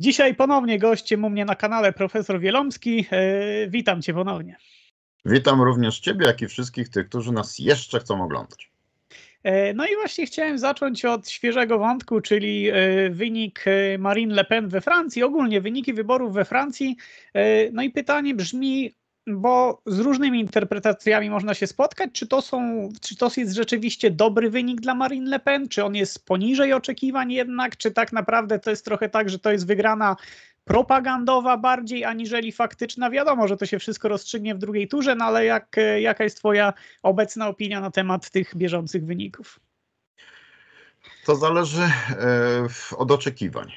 Dzisiaj ponownie gościem u mnie na kanale profesor Wielomski. E, witam cię ponownie. Witam również ciebie, jak i wszystkich tych, którzy nas jeszcze chcą oglądać. E, no i właśnie chciałem zacząć od świeżego wątku, czyli e, wynik Marine Le Pen we Francji, ogólnie wyniki wyborów we Francji. No i pytanie brzmi, bo z różnymi interpretacjami można się spotkać. Czy to, są, czy to jest rzeczywiście dobry wynik dla Marine Le Pen? Czy on jest poniżej oczekiwań jednak? Czy tak naprawdę to jest trochę tak, że to jest wygrana propagandowa bardziej aniżeli faktyczna? Wiadomo, że to się wszystko rozstrzygnie w drugiej turze, no ale jak, jaka jest Twoja obecna opinia na temat tych bieżących wyników? To zależy e, od oczekiwań.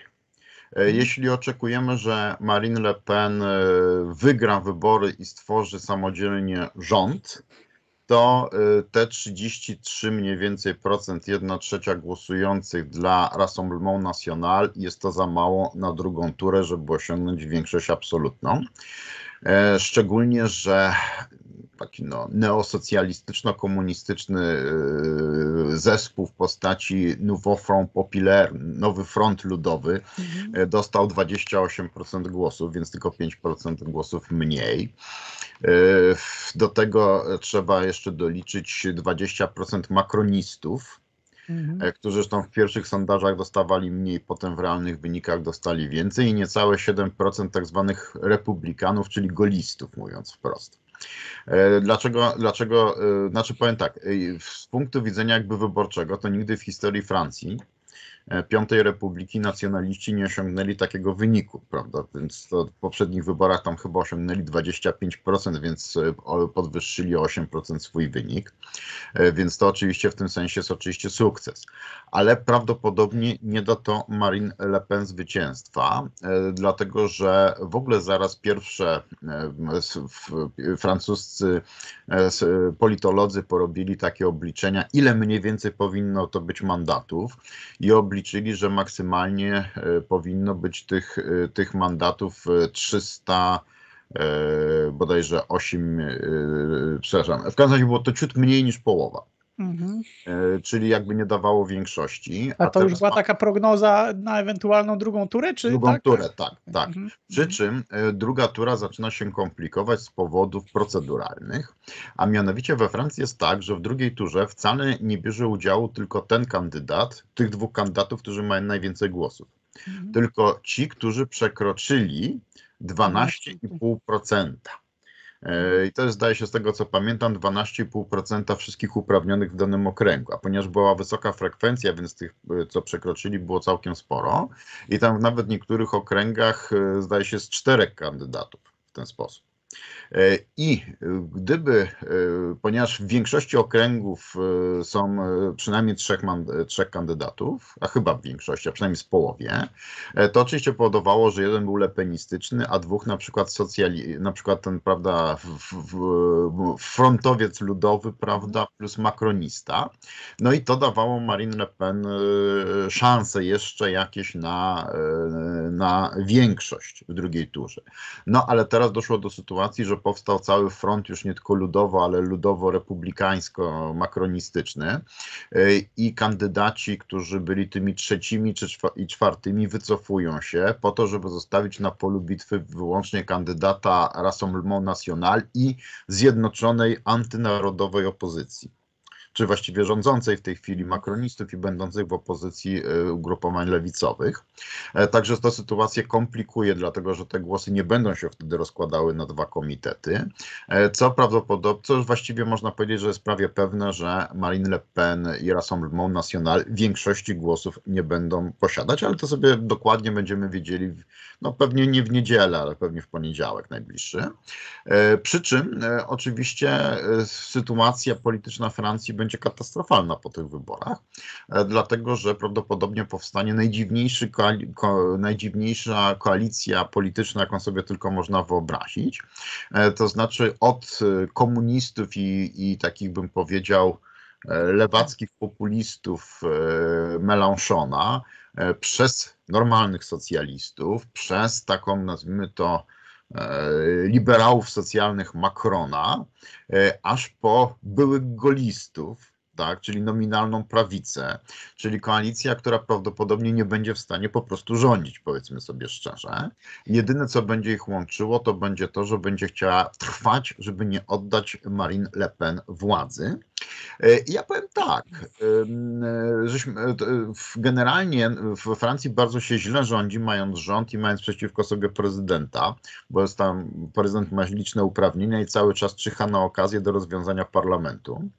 E. Jeśli oczekujemy, że Marine Le Pen e, wygra wybory i stworzy samodzielnie rząd, to e, te 33 mniej więcej procent, 1 trzecia głosujących dla Rassemblement National jest to za mało na drugą turę, żeby osiągnąć większość absolutną. Szczególnie, że taki no, neosocjalistyczno-komunistyczny y, zespół w postaci Nouveau Front Populaire, Nowy Front Ludowy, mhm. Y, dostał 28% głosów, więc tylko 5% głosów mniej. Y, do tego trzeba jeszcze doliczyć 20% makronistów, mhm. którzy zresztą w pierwszych sondażach dostawali mniej, potem w realnych wynikach dostali więcej i niecałe 7% tak zwanych republikanów, czyli golistów, mówiąc wprost. E, dlaczego, dlaczego, e, znaczy powiem tak, e, z punktu widzenia jakby wyborczego, to nigdy w historii Francji Piątej Republiki nacjonaliści nie osiągnęli takiego wyniku, prawda? Więc w poprzednich wyborach tam chyba osiągnęli 25%, więc e, podwyższyli o 8% swój wynik. E, więc to oczywiście w tym sensie jest oczywiście sukces. Ale prawdopodobnie nie da to Marine Le Pen zwycięstwa, dlatego że w ogóle zaraz pierwsze francuscy politolodzy porobili takie obliczenia, ile mniej więcej powinno to być mandatów i obliczyli obliczyli, że maksymalnie e, powinno być tych, e, tych mandatów 300 e, bodajże 8, przepraszam, w każdym razie było to ciut mniej niż połowa. Mhm. Czyli jakby nie dawało większości. A, a to już była taka prognoza na ewentualną drugą turę? Czy drugą tak? turę, tak, tak. Mhm. Przy czym druga tura zaczyna się komplikować z powodów proceduralnych, a mianowicie we Francji jest tak, że w drugiej turze wcale nie bierze udziału tylko ten kandydat, tych dwóch kandydatów, którzy mają najwięcej głosów. Mhm. Tylko ci, którzy przekroczyli 12,5%. E, I to jest, zdaje się, z tego co pamiętam, 12,5% wszystkich uprawnionych w danym okręgu. A ponieważ była wysoka frekwencja, więc tych, e, co przekroczyli, było całkiem sporo. I tam nawet w niektórych okręgach, e, zdaje się, z czterech kandydatów w ten sposób. E, I gdyby, e, ponieważ w większości okręgów e, są przynajmniej trzech, trzech kandydatów, a chyba w większości, a przynajmniej w połowie, to oczywiście powodowało, że jeden był lepenistyczny, a dwóch na przykład socjali, na przykład ten, prawda, w, w, frontowiec ludowy, prawda, plus makronista. No i to dawało Marine Le Pen szanse jeszcze jakieś na, na większość w drugiej turze. No ale teraz doszło do sytuacji, że powstał cały front już nie tylko ludowo, ale ludowo-republikańsko-makronistyczny. E, i kandydaci, którzy byli tymi trzecimi czy i czwartymi wycofują się po to, żeby zostawić na polu bitwy wyłącznie kandydata Rassemblement National i zjednoczonej antynarodowej opozycji czy właściwie rządzącej w tej chwili makronistów i będących w opozycji e, ugrupowań lewicowych. E, także to sytuację komplikuje, dlatego że te głosy nie będą się wtedy rozkładały na dwa komitety, e, co prawdopodobnie, co właściwie można powiedzieć, że jest prawie pewne, że Marine Le Pen i Rassemblement National większości głosów nie będą posiadać, ale to sobie dokładnie będziemy wiedzieli, no pewnie nie w niedzielę, ale pewnie w poniedziałek najbliższy. Przy czym oczywiście sytuacja polityczna Francji będzie katastrofalna po tych wyborach, e, dlatego że prawdopodobnie powstanie najdziwniejszy koali ko najdziwniejsza koalicja polityczna, jaką sobie tylko można wyobrazić. E, to znaczy od e, komunistów i, i takich bym powiedział, lewackich populistów Melanchona, przez normalnych socjalistów, przez taką, nazwijmy to, liberałów socjalnych Macrona, e, aż po byłych golistów, tak, czyli nominalną prawicę, czyli koalicja, która prawdopodobnie nie będzie w stanie po prostu rządzić, powiedzmy sobie szczerze. Jedyne, co będzie ich łączyło, to będzie to, że będzie chciała trwać, żeby nie oddać Marine Le Pen władzy. E, ja powiem tak, e, żeśmy, e, generalnie w Francji bardzo się źle rządzi, mając rząd i mając przeciwko sobie prezydenta, bo jest tam, prezydent ma liczne uprawnienia i cały czas czyha na okazję do rozwiązania parlamentu.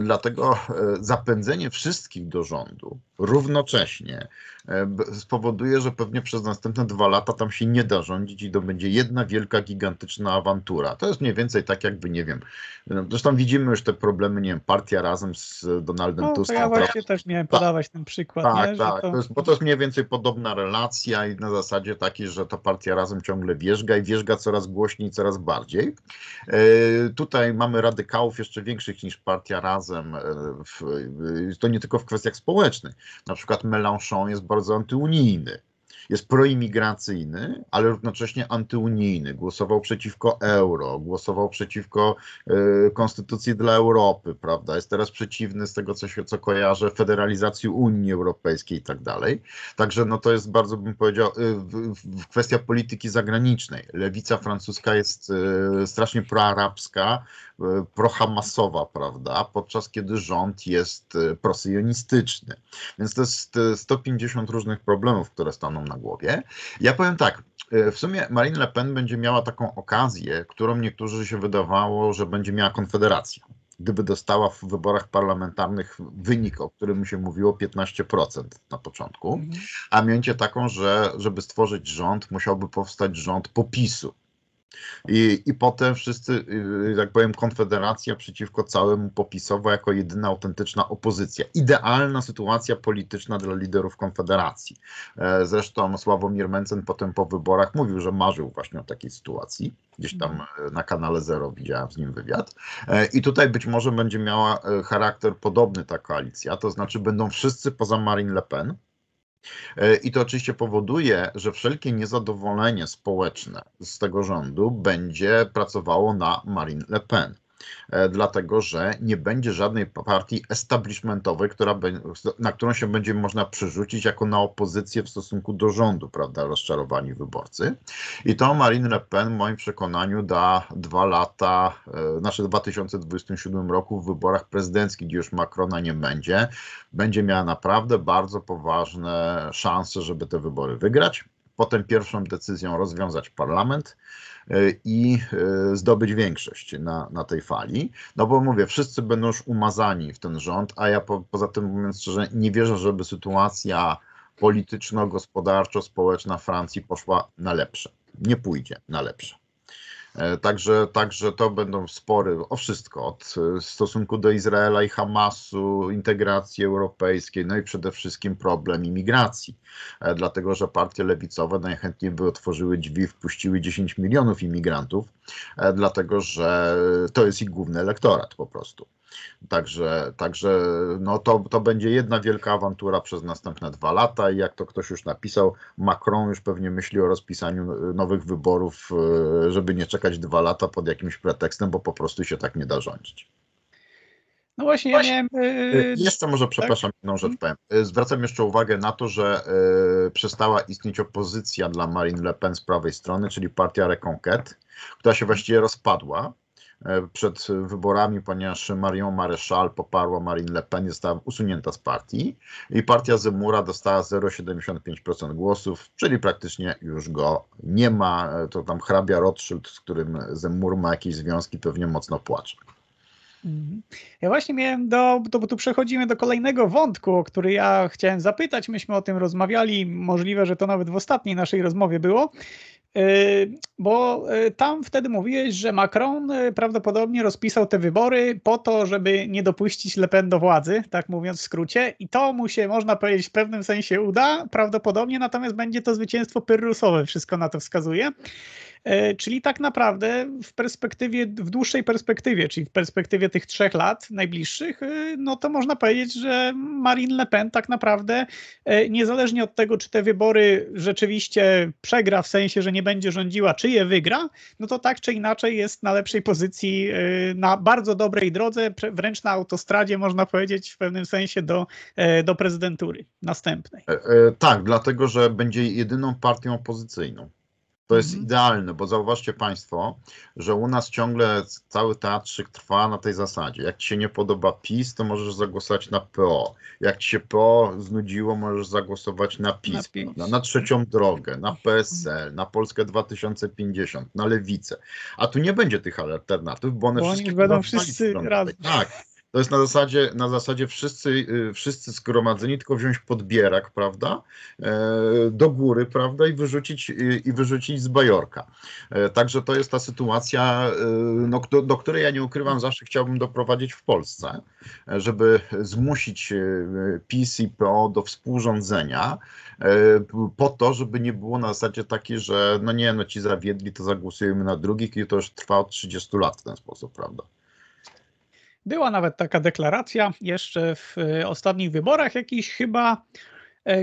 Dlatego zapędzenie wszystkich do rządu równocześnie spowoduje, że pewnie przez następne dwa lata tam się nie da rządzić i to będzie jedna wielka, gigantyczna awantura. To jest mniej więcej tak jakby, nie wiem, zresztą widzimy już te problemy, nie wiem, partia razem z Donaldem no, Tuskiem. ja właśnie też miałem podawać ten przykład. Tak, nie? tak, to... To jest, bo to jest mniej więcej podobna relacja i na zasadzie takiej, że ta partia razem ciągle wierzga i wierzga coraz głośniej, coraz bardziej. E, tutaj mamy radykałów jeszcze większych niż partia razem. E, w, to nie tylko w kwestiach społecznych. Na przykład Mélenchon jest bardzo antyunijny jest proimigracyjny, ale równocześnie antyunijny. Głosował przeciwko euro, głosował przeciwko y, Konstytucji dla Europy, prawda? Jest teraz przeciwny z tego, co się co kojarzę, federalizacji Unii Europejskiej i tak dalej. Także no to jest bardzo, bym powiedział, y, kwestia polityki zagranicznej. Lewica francuska jest y, strasznie proarabska, E, prohamasowa, prawda, podczas kiedy rząd jest e, prosyjonistyczny. Więc to jest 150 różnych problemów, które staną na głowie. Ja powiem tak, e, w sumie Marine Le Pen będzie miała taką okazję, którą niektórzy się wydawało, że będzie miała konfederacja. Gdyby dostała w wyborach parlamentarnych wynik, o którym się mówiło 15% na początku, mhm. a mianowicie taką, że żeby stworzyć rząd, musiałby powstać rząd popisu i, I potem wszyscy, jak powiem, Konfederacja przeciwko całemu popisowo jako jedyna autentyczna opozycja. Idealna sytuacja polityczna dla liderów Konfederacji. E, zresztą Sławomir Mencen potem po wyborach mówił, że marzył właśnie o takiej sytuacji. Gdzieś tam mhm. e, na kanale Zero widziałem z nim wywiad. E, I tutaj być może będzie miała charakter podobny ta koalicja, to znaczy będą wszyscy poza Marine Le Pen, I to oczywiście powoduje, że wszelkie niezadowolenie społeczne z tego rządu będzie pracowało na Marine Le Pen. E, dlatego że nie będzie żadnej partii establishmentowej, która, na którą się będzie można przerzucić jako na opozycję w stosunku do rządu, prawda, rozczarowani wyborcy. I to Marine Le Pen w moim przekonaniu da dwa lata, e, znaczy w 2027 roku w wyborach prezydenckich, gdzie już Macrona nie będzie, będzie miała naprawdę bardzo poważne szanse, żeby te wybory wygrać. Potem pierwszą decyzją rozwiązać parlament, i e, zdobyć większość na, na tej fali. No bo mówię, wszyscy będą już umazani w ten rząd, a ja po, poza tym mówiąc szczerze, nie wierzę, żeby sytuacja polityczno-gospodarczo-społeczna Francji poszła na lepsze. Nie pójdzie na lepsze. E, także, także to będą spory o wszystko, od e, stosunku do Izraela i Hamasu, integracji europejskiej, no i przede wszystkim problem imigracji. E, dlatego, że partie lewicowe najchętniej by otworzyły drzwi, wpuściły 10 milionów imigrantów, dlatego, że to jest ich główny elektorat po prostu. Także, także no to, to będzie jedna wielka awantura przez następne dwa lata i jak to ktoś już napisał, Macron już pewnie myśli o rozpisaniu nowych wyborów, e, żeby nie czekać dwa lata pod jakimś pretekstem, bo po prostu się tak nie da rządzić. No właśnie, właśnie. ja miałem. Yy, jeszcze może, przepraszam, tak? jedną rzecz powiem. Zwracam jeszcze uwagę na to, że yy, przestała istnieć opozycja dla Marine Le Pen z prawej strony, czyli partia Reconquête, która się właściwie rozpadła. E, przed wyborami, ponieważ Marion Maréchal poparła Marine Le Pen, została usunięta z partii i partia Zemura dostała 0,75% głosów, czyli praktycznie już go nie ma. To tam hrabia Rothschild, z którym Zemur ma jakieś związki, pewnie mocno płacze. Mhm. Ja właśnie miałem do, to, bo tu przechodzimy do kolejnego wątku, o który ja chciałem zapytać. Myśmy o tym rozmawiali, możliwe, że to nawet w ostatniej naszej rozmowie było. Yy, bo yy, tam wtedy mówiłeś, że Macron yy, prawdopodobnie rozpisał te wybory po to, żeby nie dopuścić Le Pen do władzy, tak mówiąc w skrócie, i to mu się, można powiedzieć, w pewnym sensie uda, prawdopodobnie, natomiast będzie to zwycięstwo pyrrusowe, wszystko na to wskazuje. E, czyli tak naprawdę w perspektywie, w dłuższej perspektywie, czyli w perspektywie tych trzech lat najbliższych, e, no to można powiedzieć, że Marine Le Pen tak naprawdę, e, niezależnie od tego, czy te wybory rzeczywiście przegra, w sensie, że nie będzie rządziła, czy je wygra, no to tak czy inaczej jest na lepszej pozycji, na bardzo dobrej drodze, wręcz na autostradzie, można powiedzieć, w pewnym sensie do, do prezydentury następnej. Tak, dlatego, że będzie jedyną partią opozycyjną. To jest mhm. idealne, bo zauważcie Państwo, że u nas ciągle cały teatrzyk trwa na tej zasadzie. Jak Ci się nie podoba PiS, to możesz zagłosować na PO. Jak Ci się PO znudziło, możesz zagłosować na PiS, na, na trzecią drogę, na PSL, na Polskę 2050, na Lewicę. A tu nie będzie tych alternatyw, bo one bo wszystkie będą wszyscy razem. Tak. To jest na zasadzie, na zasadzie wszyscy, y, wszyscy zgromadzeni, tylko wziąć podbierak, prawda, e, do góry, prawda, i wyrzucić, y, i wyrzucić z bajorka. E, także to jest ta sytuacja, y, no, do, do której ja nie ukrywam, zawsze chciałbym doprowadzić w Polsce, e, żeby zmusić PiS i PO do współrządzenia, po to, żeby nie było na zasadzie takiej, że no nie, no ci zawiedli, to zagłosujemy na drugich i to już trwa od 30 lat w ten sposób, prawda. Była nawet taka deklaracja jeszcze w e, ostatnich wyborach, jakiś chyba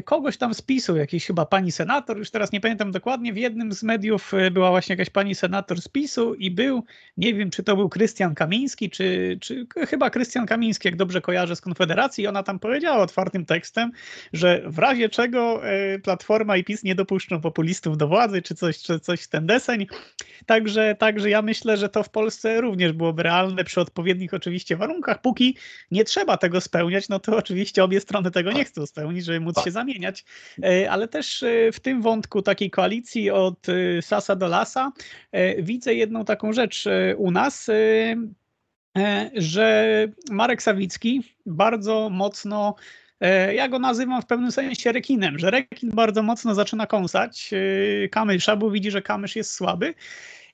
kogoś tam z PiSu, jakiś chyba pani senator, już teraz nie pamiętam dokładnie, w jednym z mediów e, była właśnie jakaś pani senator z PiSu i był, nie wiem czy to był Krystian Kamiński, czy, czy chyba Krystian Kamiński, jak dobrze kojarzę z Konfederacji, ona tam powiedziała otwartym tekstem, że w razie czego e, Platforma i PiS nie dopuszczą populistów do władzy, czy coś, czy coś w ten deseń. Także, także ja myślę, że to w Polsce również byłoby realne przy odpowiednich oczywiście warunkach. Póki nie trzeba tego spełniać, no to oczywiście obie strony tego nie chcą spełnić, żeby móc się się zamieniać, e, ale też e, w tym wątku takiej koalicji od e, Sasa do Lasa widzę jedną taką rzecz u nas, że Marek Sawicki bardzo mocno ja go nazywam w pewnym sensie rekinem, że rekin bardzo mocno zaczyna kąsać Kamysza, bo widzi, że Kamysz jest słaby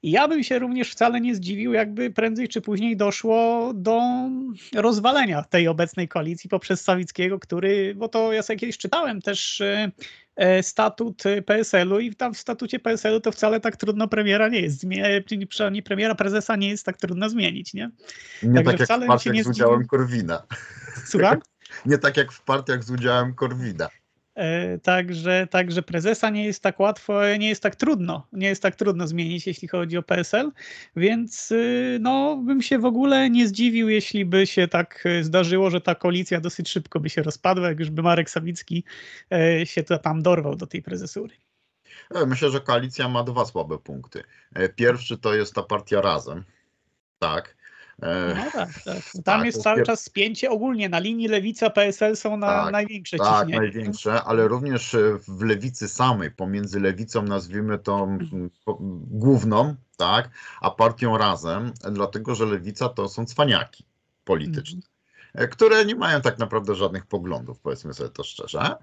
i ja bym się również wcale nie zdziwił, jakby prędzej czy później doszło do rozwalenia tej obecnej koalicji poprzez Sawickiego, który, bo to ja sobie kiedyś czytałem też e, e, statut PSL-u i tam w statucie PSL-u to wcale tak trudno premiera nie jest. Przynajmniej premiera prezesa nie jest tak trudno zmienić, nie? Nie Także tak jak wcale w partiach z udziałem Korwina. Słucham? nie tak jak w partiach z udziałem Korwina. E, także, także prezesa nie jest tak łatwo, nie jest tak trudno, nie jest tak trudno zmienić, jeśli chodzi o PSL, więc y, no, bym się w ogóle nie zdziwił, jeśli by się tak y, zdarzyło, że ta koalicja dosyć szybko by się rozpadła, jak już by Marek Sawicki e, się tam dorwał do tej prezesury. E, myślę, że koalicja ma dwa słabe punkty. Pierwszy to jest ta partia Razem, tak, no tak, tak. Tam tak, jest cały czas spięcie ogólnie na linii lewica PSL są na tak, największe tak, ciśnienie. Tak, największe, ale również e, w lewicy samej, pomiędzy lewicą, nazwijmy tą mhm. główną, tak, a partią razem, dlatego że lewica to są cwaniaki polityczne. Które nie mają tak naprawdę żadnych poglądów, powiedzmy sobie to szczerze,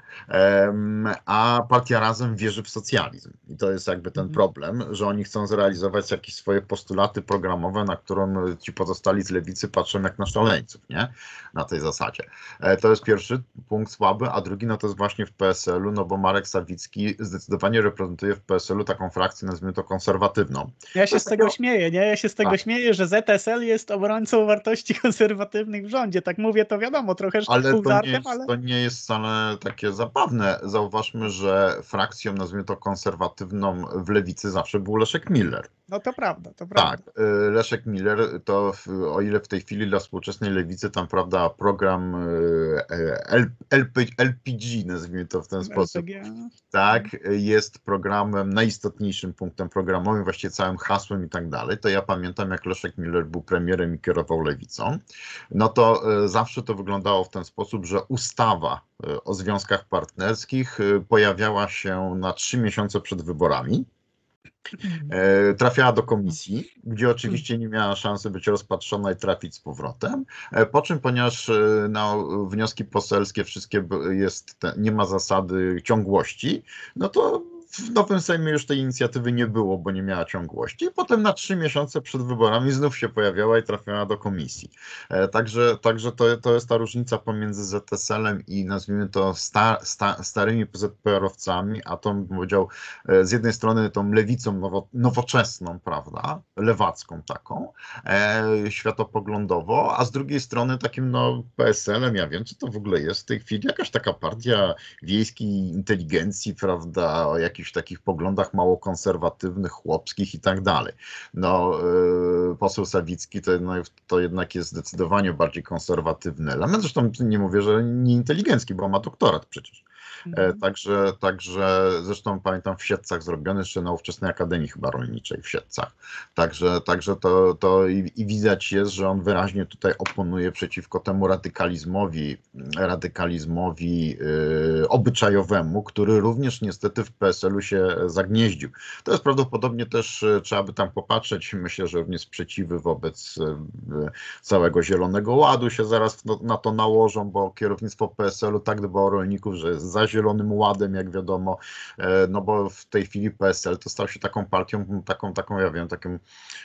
a partia Razem wierzy w socjalizm. I to jest jakby ten mhm. problem, że oni chcą zrealizować jakieś swoje postulaty programowe, na którą ci pozostali z lewicy patrzą jak na szaleńców, nie? Na tej zasadzie. E, to jest pierwszy punkt słaby, a drugi no to jest właśnie w PSL-u, no bo Marek Sawicki zdecydowanie reprezentuje w PSL-u taką frakcję, nazwijmy to konserwatywną. Ja się z tego śmieję, nie? Ja się z tego tak. śmieję, że ZSL jest obrońcą wartości konserwatywnych w rządzie, tak mówię to wiadomo, trochę ale to, nie jest, ale to nie jest wcale takie zabawne. Zauważmy, że frakcją, nazwijmy to konserwatywną w lewicy zawsze był Leszek Miller. No to prawda, to prawda. Tak, y, Leszek Miller to o ile w tej chwili dla współczesnej lewicy tam prawda program y, LPG, LPG nazwijmy to w ten sposób. No. Tak, jest programem najistotniejszym punktem programowym, właściwie całym hasłem i tak dalej. To ja pamiętam jak Leszek Miller był premierem i kierował lewicą. No to y, zawsze to wyglądało w ten sposób, że ustawa o związkach partnerskich pojawiała się na trzy miesiące przed wyborami. E, trafiała do komisji, gdzie oczywiście nie miała szansy być rozpatrzona i trafić z powrotem. E, po czym, ponieważ e, no, wnioski poselskie wszystkie jest, nie ma zasady ciągłości, no to w Nowym Sejmie już tej inicjatywy nie było, bo nie miała ciągłości. I potem na trzy miesiące przed wyborami znów się pojawiała i trafiała do komisji. E, także także to, to jest ta różnica pomiędzy ZSL-em i nazwijmy to sta, sta, starymi PZPR-owcami, a tą, bym powiedział, e, z jednej strony tą lewicą nowo, nowoczesną, prawda, lewacką taką, e, światopoglądowo, a z drugiej strony takim no PSL-em, ja wiem, co to w ogóle jest w tej chwili, jakaś taka partia wiejskiej inteligencji, prawda, o jakichś takich poglądach mało konserwatywnych, chłopskich i tak dalej. No, poseł Sawicki to, no, to jednak jest zdecydowanie bardziej konserwatywny element. Zresztą nie mówię, że nieinteligencki, bo ma doktorat przecież. E, mhm. Także, także zresztą pamiętam w Siedcach zrobiony, jeszcze na ówczesnej Akademii chyba Rolniczej w Siedcach. Także, także to, to i, i widać jest, że on wyraźnie tutaj oponuje przeciwko temu radykalizmowi, radykalizmowi yy, obyczajowemu, który również niestety w PSL-u się zagnieździł. To jest prawdopodobnie też, yy, trzeba by tam popatrzeć, myślę, że również sprzeciwy wobec yy, całego Zielonego Ładu się zaraz na to nałożą, bo kierownictwo PSL-u tak dba o rolników, że jest za Zielonym Ładem, jak wiadomo, e, no bo w tej chwili PSL to stał się taką partią, taką, taką ja wiem, taką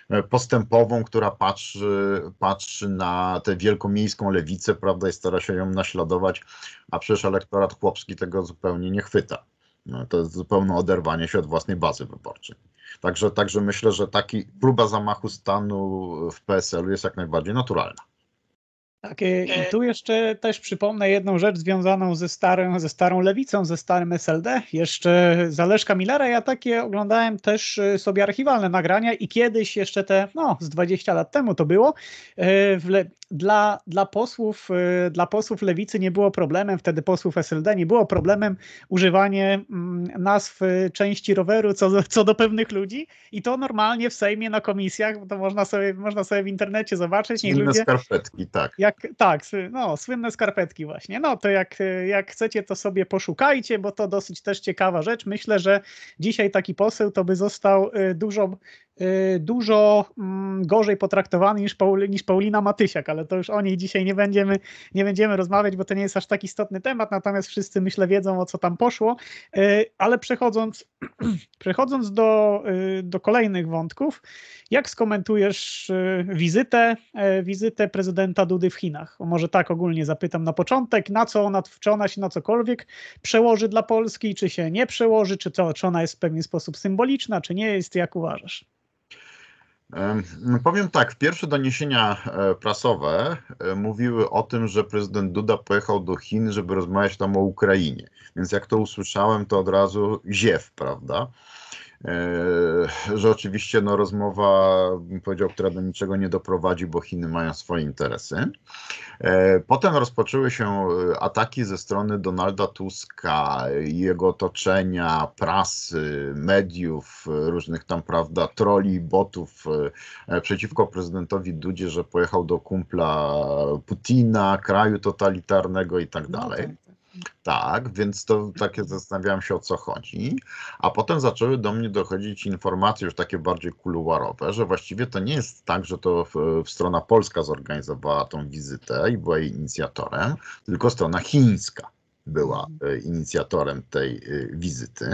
e, postępową, która patrzy, patrzy na tę wielkomiejską lewicę, prawda, i stara się ją naśladować, a przecież elektorat chłopski tego zupełnie nie chwyta. No, to jest zupełne oderwanie się od własnej bazy wyborczej. Także, także myślę, że taki próba zamachu stanu w PSL-u jest jak najbardziej naturalna. Tak, i tu jeszcze też przypomnę jedną rzecz związaną ze, starym, ze starą lewicą, ze starym SLD. Jeszcze Zależka Millera, ja takie oglądałem też y, sobie archiwalne nagrania i kiedyś jeszcze te, no z 20 lat temu to było, y, dla, dla, posłów, y, dla posłów lewicy nie było problemem, wtedy posłów SLD nie było problemem używanie mm, nazw części roweru co, co do pewnych ludzi i to normalnie w Sejmie na komisjach, to można sobie, można sobie w internecie zobaczyć. Niech ludzie, skarpetki, tak. Jak, tak, no, słynne skarpetki właśnie. No to jak, jak chcecie, to sobie poszukajcie, bo to dosyć też ciekawa rzecz. Myślę, że dzisiaj taki poseł to by został y, dużo Y, dużo mm, gorzej potraktowany niż, Paul, niż Paulina Matysiak, ale to już o niej dzisiaj nie będziemy, nie będziemy rozmawiać, bo to nie jest aż tak istotny temat, natomiast wszyscy myślę wiedzą o co tam poszło, y, ale przechodząc, przechodząc do, y, do kolejnych wątków, jak skomentujesz wizytę, wizytę prezydenta Dudy w Chinach? Może tak ogólnie zapytam na początek, na co ona, czy ona się na cokolwiek przełoży dla Polski, czy się nie przełoży, czy, to, czy ona jest w pewien sposób symboliczna, czy nie jest, jak uważasz? No powiem tak, pierwsze doniesienia e, prasowe e, mówiły o tym, że prezydent Duda pojechał do Chin, żeby rozmawiać tam o Ukrainie. Więc jak to usłyszałem, to od razu ziew, prawda? E, że oczywiście no, rozmowa, bym powiedział, która do niczego nie doprowadzi, bo Chiny mają swoje interesy. E, potem rozpoczęły się e, ataki ze strony Donalda Tuska, jego otoczenia, prasy, mediów, różnych tam, prawda, troli, botów przeciwko prezydentowi Dudzie, że pojechał do kumpla Putina, kraju totalitarnego i tak no dalej. Tak. Więc to takie zastanawiałem się o co chodzi. A potem zaczęły do mnie dochodzić informacje już takie bardziej kuluarowe, że właściwie to nie jest tak, że to w, w strona polska zorganizowała tą wizytę i była jej inicjatorem, tylko strona chińska była mhm. e, inicjatorem tej e, wizyty.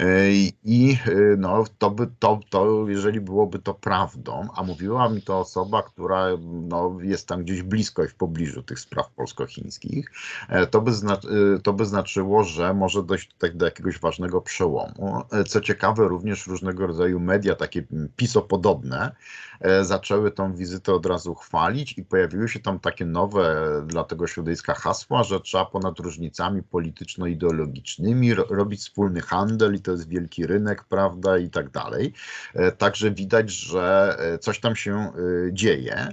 E, I no, to, by, to, to, jeżeli byłoby to prawdą, a mówiła mi to osoba, która no, jest tam gdzieś blisko i w pobliżu tych spraw polsko-chińskich, to by, zna, to by znaczyło, że może dojść tutaj do jakiegoś ważnego przełomu. Co ciekawe, również różnego rodzaju media, takie pisopodobne, zaczęły tą wizytę od razu chwalić i pojawiły się tam takie nowe dla tego środowiska hasła, że trzeba ponad różnymi różnicami polityczno-ideologicznymi, ro, robić wspólny handel i to jest wielki rynek, prawda, i tak dalej. E, także widać, że e, coś tam się e, dzieje.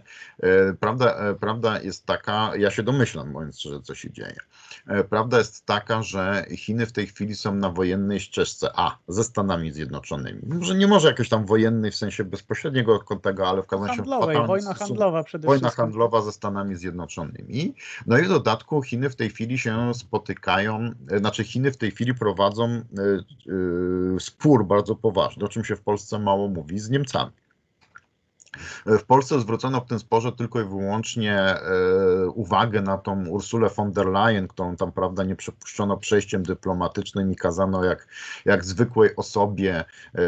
Prawda, prawda jest taka, ja się domyślam, mówiąc szczerze, co się dzieje. Prawda jest taka, że Chiny w tej chwili są na wojennej ścieżce A ze Stanami Zjednoczonymi. Może nie może jakiejś tam wojennej w sensie bezpośredniego tego, ale w każdym razie. Wojna handlowa przede wszystkim. Wojna handlowa ze Stanami Zjednoczonymi. No i w dodatku Chiny w tej chwili się spotykają, e, znaczy Chiny w tej chwili prowadzą e, e, spór bardzo poważny, o czym się w Polsce mało mówi, z Niemcami. W Polsce zwrócono w tym sporze tylko i wyłącznie e, uwagę na tą Ursulę von der Leyen, którą tam prawda nie przepuszczono przejściem dyplomatycznym i kazano jak, jak zwykłej osobie e,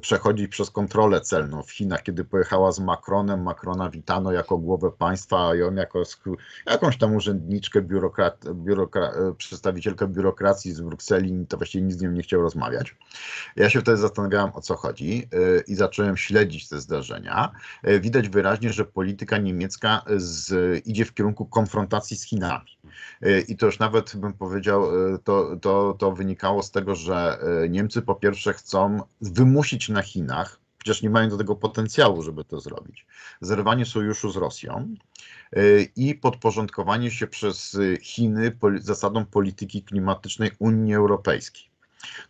przechodzić przez kontrolę celną w Chinach. Kiedy pojechała z Macronem, Macrona witano jako głowę państwa, a ją jako jakąś tam urzędniczkę, biurokrat, biurokra, e, przedstawicielkę biurokracji z Brukseli, to właściwie nic z nią nie chciał rozmawiać. Ja się wtedy zastanawiałem o co chodzi i zacząłem śledzić te zdarzenia. E, widać wyraźnie, że polityka niemiecka z, idzie w kierunku konfrontacji z Chinami. i to już nawet bym powiedział, to, to, to wynikało z tego, że Niemcy po pierwsze chcą wymusić na Chinach, chociaż nie mają do tego potencjału, żeby to zrobić, zerwanie sojuszu z Rosją i podporządkowanie się przez Chiny zasadom polityki klimatycznej Unii Europejskiej.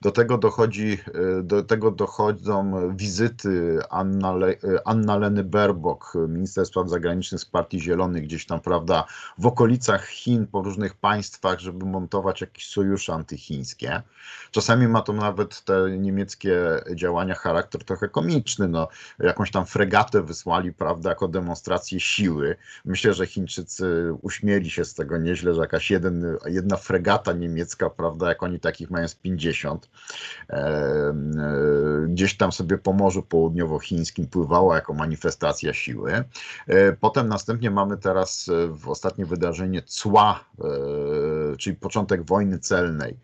Do tego, dochodzi, e, do tego dochodzą wizyty Anna, Le, e, Anna Leny Berbok, minister spraw zagranicznych z Partii Zielonych, gdzieś tam, prawda, w okolicach Chin, po różnych państwach, żeby montować jakieś sojusze antychińskie. Czasami ma to nawet te niemieckie działania charakter trochę komiczny, no, jakąś tam fregatę wysłali, prawda, jako demonstrację siły. Myślę, że Chińczycy uśmieli się z tego nieźle, że jakaś jeden, jedna fregata niemiecka, prawda, jak oni takich mają z 50, E, e, gdzieś tam sobie po Morzu Południowochińskim pływała jako manifestacja siły. E, potem następnie mamy teraz w ostatnie wydarzenie cła, czyli początek wojny celnej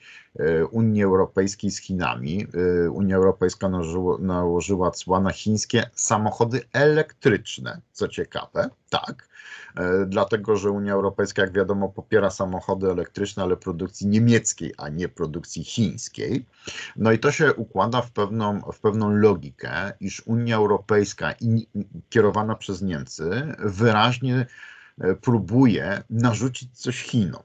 Unii Europejskiej z Chinami. Unia Europejska nałożyła, nałożyła cła na chińskie samochody elektryczne, co ciekawe, tak. E, dlatego że Unia Europejska, jak wiadomo, popiera samochody elektryczne, ale produkcji niemieckiej, a nie produkcji chińskiej. No i to się układa w pewną, w pewną logikę, iż Unia Europejska kierowana przez Niemcy wyraźnie e, próbuje narzucić coś Chinom.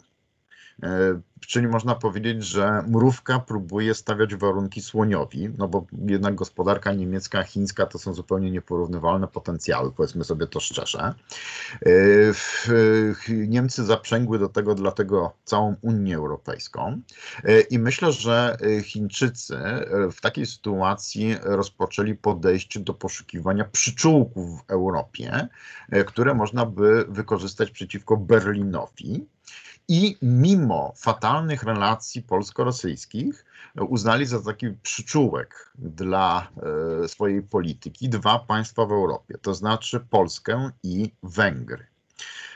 E, czyli można powiedzieć, że mrówka próbuje stawiać warunki słoniowi, no bo jednak gospodarka niemiecka, chińska to są zupełnie nieporównywalne potencjały, powiedzmy sobie to szczerze. E, Niemcy zaprzęgły do tego dlatego całą Unię Europejską e, i myślę, że Chińczycy w takiej sytuacji rozpoczęli podejście do poszukiwania przyczółków w Europie, które można by wykorzystać przeciwko Berlinowi i mimo fatalnych relacji polsko-rosyjskich uznali za taki przyczółek dla e, swojej polityki dwa państwa w Europie, to znaczy Polskę i Węgry.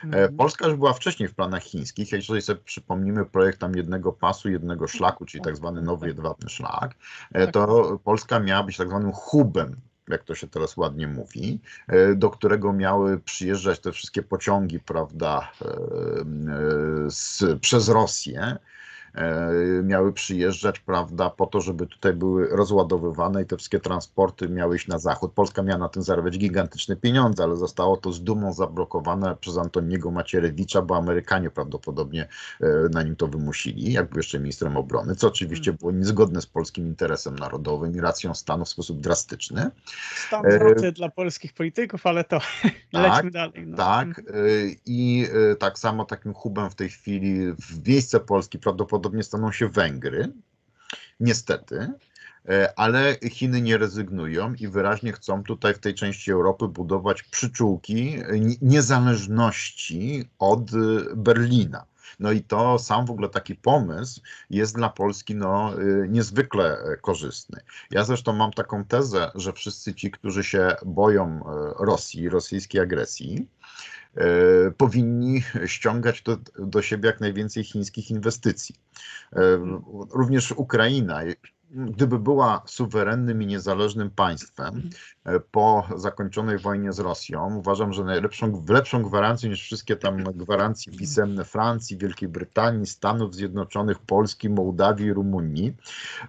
E, mhm. Polska już była wcześniej w planach chińskich. Jeżeli sobie przypomnimy projekt tam jednego pasu, jednego szlaku, czyli tak zwany nowy jedwabny szlak, e, tak. to Polska miała być tak zwanym hubem jak to się teraz ładnie mówi, e, do którego miały przyjeżdżać te wszystkie pociągi, prawda, e, e, z, przez Rosję miały przyjeżdżać, prawda, po to, żeby tutaj były rozładowywane i te wszystkie transporty miały iść na zachód. Polska miała na tym zarabiać gigantyczne pieniądze, ale zostało to z dumą zablokowane przez Antoniego Macierewicza, bo Amerykanie prawdopodobnie e, na nim to wymusili, jak był jeszcze ministrem obrony, co oczywiście było niezgodne z polskim interesem narodowym i racją stanu w sposób drastyczny. Stan e... dla polskich polityków, ale to tak, lećmy dalej. No. Tak, e, i tak samo takim hubem w tej chwili w miejsce Polski prawdopodobnie prawdopodobnie staną się Węgry, niestety, e, ale Chiny nie rezygnują i wyraźnie chcą tutaj w tej części Europy budować przyczółki niezależności od Berlina. No i to sam w ogóle taki pomysł jest dla Polski no, e, niezwykle korzystny. Ja zresztą mam taką tezę, że wszyscy ci, którzy się boją e, Rosji, rosyjskiej agresji, powinni ściągać do, do siebie jak najwięcej chińskich inwestycji. E, również Ukraina gdyby była suwerennym i niezależnym państwem e, po zakończonej wojnie z Rosją, uważam, że najlepszą, lepszą gwarancją niż wszystkie tam gwarancje pisemne Francji, Wielkiej Brytanii, Stanów Zjednoczonych, Polski, Mołdawii Rumunii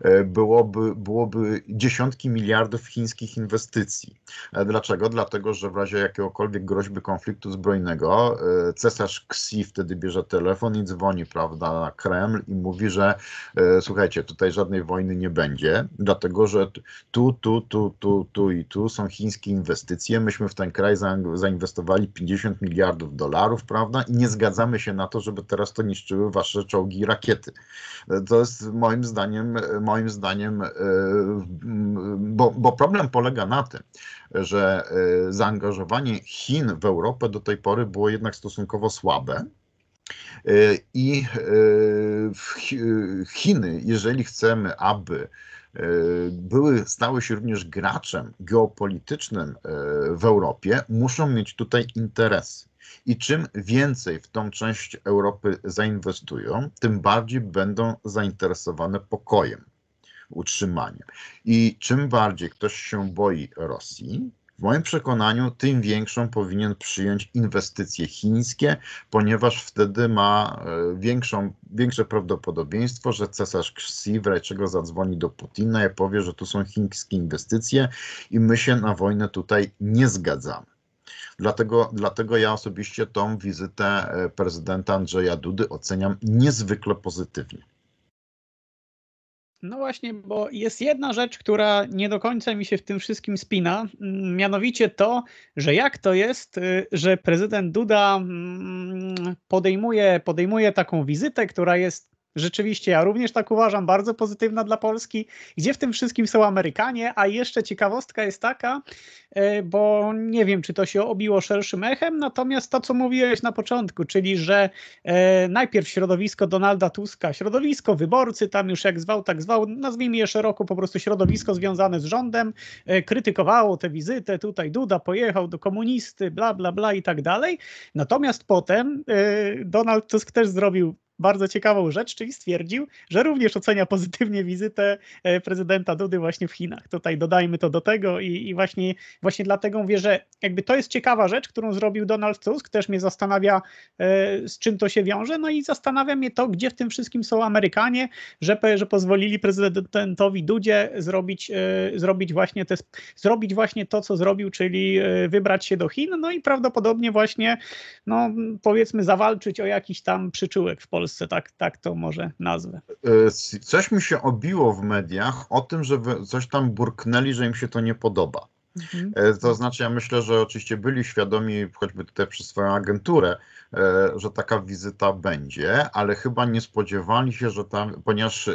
e, byłoby, byłoby dziesiątki miliardów chińskich inwestycji. E, dlaczego? Dlatego, że w razie jakiegokolwiek groźby konfliktu zbrojnego cesarz Xi wtedy bierze telefon i dzwoni, prawda, na Kreml i mówi, że słuchajcie, tutaj żadnej wojny nie będzie, dlatego że tu, tu, tu, tu, tu i tu są chińskie inwestycje. Myśmy w ten kraj zainwestowali 50 miliardów dolarów, prawda? I nie zgadzamy się na to, żeby teraz to niszczyły wasze czołgi i rakiety. To jest moim zdaniem, moim zdaniem, e, bo, bo problem polega na tym, że e, zaangażowanie Chin w Europę do tej pory było jednak stosunkowo słabe. E, I Chiny, jeżeli chcemy, aby były, stały się również graczem geopolitycznym w Europie, muszą mieć tutaj interesy. I czym więcej w tą część Europy zainwestują, tym bardziej będą zainteresowane pokojem, utrzymaniem. I czym bardziej ktoś się boi Rosji, W moim przekonaniu tym większą powinien przyjąć inwestycje chińskie, ponieważ wtedy ma e, większą, większe prawdopodobieństwo, że cesarz Xi w razie czego zadzwoni do Putina i powie, że tu są chińskie inwestycje i my się na wojnę tutaj nie zgadzamy. Dlatego, dlatego ja osobiście tą wizytę e, prezydenta Andrzeja Dudy oceniam niezwykle pozytywnie. No właśnie, bo jest jedna rzecz, która nie do końca mi się w tym wszystkim spina, mm, mianowicie to, że jak to jest, y, że prezydent Duda mm, podejmuje, podejmuje taką wizytę, która jest rzeczywiście, ja również tak uważam, bardzo pozytywna dla Polski, gdzie w tym wszystkim są Amerykanie, a jeszcze ciekawostka jest taka, e, bo nie wiem, czy to się obiło szerszym echem, natomiast to, co mówiłeś na początku, czyli, że e, najpierw środowisko Donalda Tuska, środowisko wyborcy, tam już jak zwał, tak zwał, nazwijmy je szeroko po prostu środowisko związane z rządem, e, krytykowało tę wizytę, tutaj Duda pojechał do komunisty, bla, bla, bla i tak dalej, natomiast potem Donald Tusk też zrobił bardzo ciekawą rzecz, czyli stwierdził, że również ocenia pozytywnie wizytę e, prezydenta Dudy właśnie w Chinach. Tutaj dodajmy to do tego i, i właśnie, właśnie dlatego mówię, że jakby to jest ciekawa rzecz, którą zrobił Donald Tusk, też mnie zastanawia e, z czym to się wiąże, no i zastanawia mnie to, gdzie w tym wszystkim są Amerykanie, że, że pozwolili prezydentowi Dudzie zrobić, e, zrobić, właśnie te, zrobić właśnie to, co zrobił, czyli wybrać się do Chin, no i prawdopodobnie właśnie, no powiedzmy zawalczyć o jakiś tam przyczółek w Polsce Polsce, tak, tak to może nazwę. E, coś mi się obiło w mediach o tym, że coś tam burknęli, że im się to nie podoba. Mhm. E, to znaczy, ja myślę, że oczywiście byli świadomi, choćby tutaj przez swoją agenturę, że taka wizyta będzie, ale chyba nie spodziewali się, że tam, ponieważ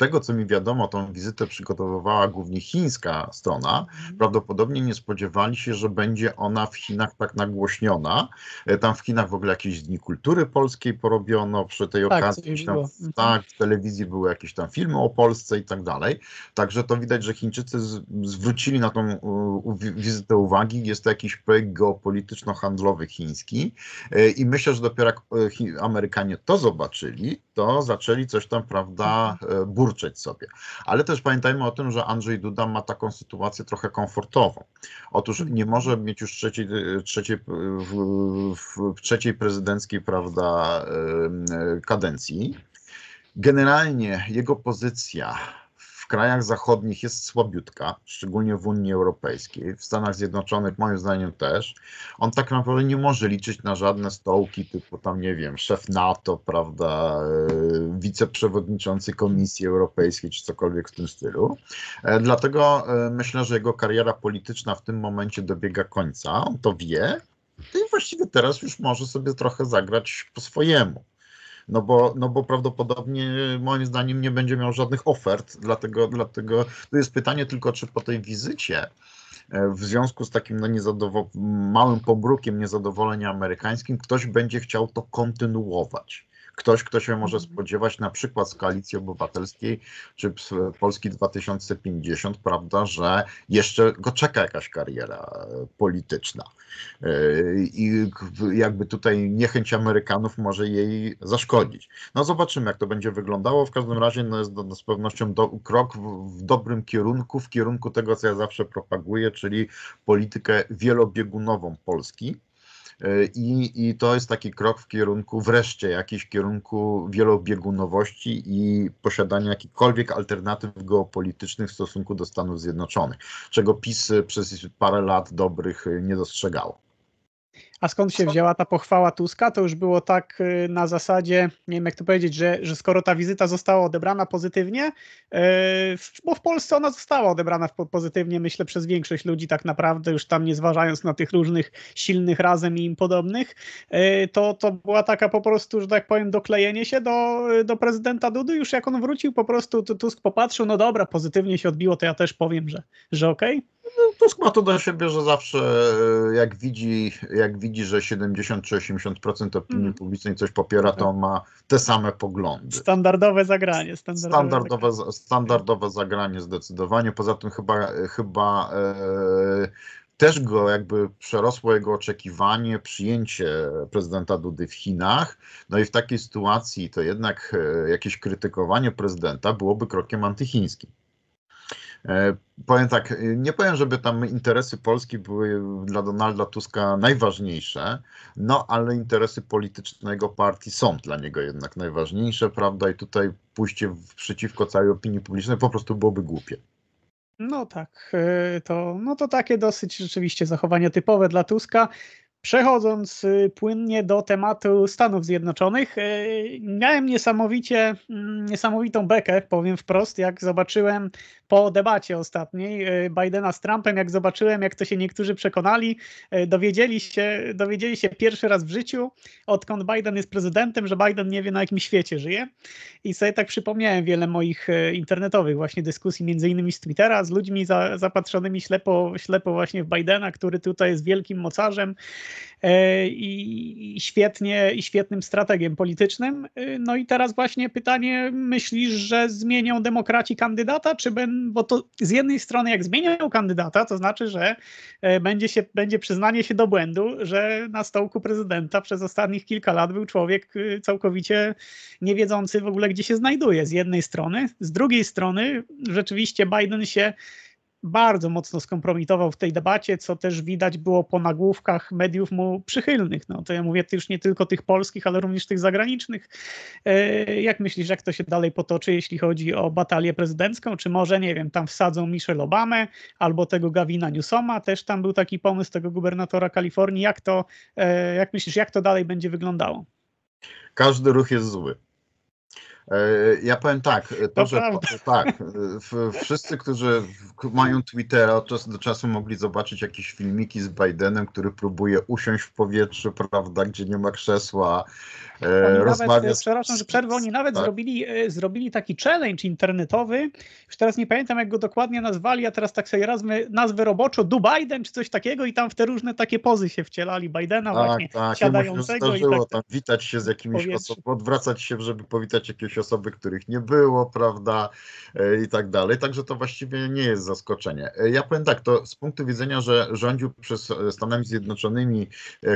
tego, co mi wiadomo, tą wizytę przygotowywała głównie chińska strona. Mhm. Prawdopodobnie nie spodziewali się, że będzie ona w Chinach tak nagłośniona. E, tam w Chinach w ogóle jakieś dni kultury polskiej porobiono przy tej tak, okazji. Tam, tak, w telewizji były jakieś tam filmy o Polsce i tak dalej. Także to widać, że Chińczycy zwrócili na tą wizytę uwagi. Jest to jakiś projekt geopolityczno-handlowy chiński e, i myślę, że dopiero jak e, Amerykanie to zobaczyli, to zaczęli coś tam, prawda, burzyć burczeć sobie. Ale też pamiętajmy o tym, że Andrzej Duda ma taką sytuację trochę komfortową. Otóż nie może mieć już trzeciej, trzeciej, w, w trzeciej prezydenckiej prawda, kadencji. Generalnie jego pozycja krajach zachodnich jest słabiutka, szczególnie w Unii Europejskiej, w Stanach Zjednoczonych moim zdaniem też. On tak naprawdę nie może liczyć na żadne stołki typu tam, nie wiem, szef NATO, prawda, e, wiceprzewodniczący Komisji Europejskiej czy cokolwiek w tym stylu. E, dlatego e, myślę, że jego kariera polityczna w tym momencie dobiega końca, on to wie i właściwie teraz już może sobie trochę zagrać po swojemu no bo, no bo prawdopodobnie moim zdaniem nie będzie miał żadnych ofert, dlatego, dlatego to jest pytanie tylko, czy po tej wizycie e, w związku z takim no, małym pomrukiem niezadowolenia amerykańskim ktoś będzie chciał to kontynuować ktoś, kto się może mhm. spodziewać na przykład z Koalicji Obywatelskiej czy Polski 2050, prawda, że jeszcze go czeka jakaś kariera polityczna. Yy, I jakby tutaj niechęć Amerykanów może jej zaszkodzić. No zobaczymy, jak to będzie wyglądało. W każdym razie no jest do, z pewnością do, krok w, w dobrym kierunku, w kierunku tego, co ja zawsze propaguję, czyli politykę wielobiegunową Polski i, I to jest taki krok w kierunku, wreszcie jakiś kierunku wielobiegunowości i posiadania jakichkolwiek alternatyw geopolitycznych w stosunku do Stanów Zjednoczonych, czego PiS przez parę lat dobrych nie dostrzegało. A skąd się wzięła ta pochwała Tuska? To już było tak y, na zasadzie, nie wiem jak to powiedzieć, że, że skoro ta wizyta została odebrana pozytywnie, y, bo w Polsce ona została odebrana pozytywnie, myślę, przez większość ludzi tak naprawdę, już tam nie zważając na tych różnych silnych razem i im podobnych, y, to, to była taka po prostu, że tak powiem, doklejenie się do, do prezydenta Dudy. Już jak on wrócił, po prostu Tusk popatrzył, no dobra, pozytywnie się odbiło, to ja też powiem, że, że okej. Okay. Tusk ma to do siebie, że zawsze jak widzi, jak widzi, że 70 czy 80% opinii mm. publicznej coś popiera, to ma te same poglądy. Standardowe zagranie. Standardowe, standardowe, zagranie. standardowe zagranie zdecydowanie. Poza tym chyba, chyba e, też go jakby przerosło jego oczekiwanie, przyjęcie prezydenta Dudy w Chinach. No i w takiej sytuacji to jednak e, jakieś krytykowanie prezydenta byłoby krokiem antychińskim. E, powiem tak, nie powiem, żeby tam interesy Polski były dla Donalda Tuska najważniejsze, no ale interesy politycznego partii są dla niego jednak najważniejsze, prawda? I tutaj pójście przeciwko całej opinii publicznej po prostu byłoby głupie. No tak, e, to, no to takie dosyć rzeczywiście zachowania typowe dla Tuska. Przechodząc płynnie do tematu Stanów Zjednoczonych, miałem niesamowicie, mm, niesamowitą bekę, powiem wprost, jak zobaczyłem po debacie ostatniej y, Bidena z Trumpem, jak zobaczyłem, jak to się niektórzy przekonali, dowiedzieli się, dowiedzieli się pierwszy raz w życiu, odkąd Biden jest prezydentem, że Biden nie wie na jakim świecie żyje. I sobie tak przypomniałem wiele moich internetowych właśnie dyskusji, między innymi z Twittera, z ludźmi za, zapatrzonymi ślepo, ślepo właśnie w Bidena, który tutaj jest wielkim mocarzem, E, i, i, świetnie, i świetnym strategiem politycznym. E, no i teraz właśnie pytanie, myślisz, że zmienią demokraci kandydata, czy ben, bo to z jednej strony jak zmienią kandydata, to znaczy, że e, będzie, się, będzie przyznanie się do błędu, że na stołku prezydenta przez ostatnich kilka lat był człowiek całkowicie niewiedzący w ogóle, gdzie się znajduje z jednej strony. Z drugiej strony rzeczywiście Biden się bardzo mocno skompromitował w tej debacie, co też widać było po nagłówkach mediów mu przychylnych. No to ja mówię już nie tylko tych polskich, ale również tych zagranicznych. E, jak myślisz, jak to się dalej potoczy, jeśli chodzi o batalię prezydencką? Czy może, nie wiem, tam wsadzą Michelle Obamę albo tego Gavina Newsoma? Też tam był taki pomysł tego gubernatora Kalifornii. Jak to, e, jak myślisz, jak to dalej będzie wyglądało? Każdy ruch jest zły. E, ja powiem tak, to, to że tak, wszyscy, którzy mają Twittera od czasu do czasu mogli zobaczyć jakieś filmiki z Bidenem, który próbuje usiąść w powietrzu, prawda, gdzie nie ma krzesła, e, rozmawia z... Przepraszam, że przerwę, oni nawet tak. zrobili, e, zrobili taki challenge internetowy, już teraz nie pamiętam jak go dokładnie nazwali, a teraz tak sobie nazwę, nazwę roboczo, do Biden czy coś takiego i tam w te różne takie pozy się wcielali Bidena tak, właśnie tak. siadającego. Ja i tak, tam witać się z jakimiś osobami, odwracać się, żeby powitać jakieś osoby, których nie było, prawda, e, i tak dalej. Także to właściwie nie jest zaskoczenie. E, ja powiem tak, to z punktu widzenia, że rządził przez e, Stanami Zjednoczonymi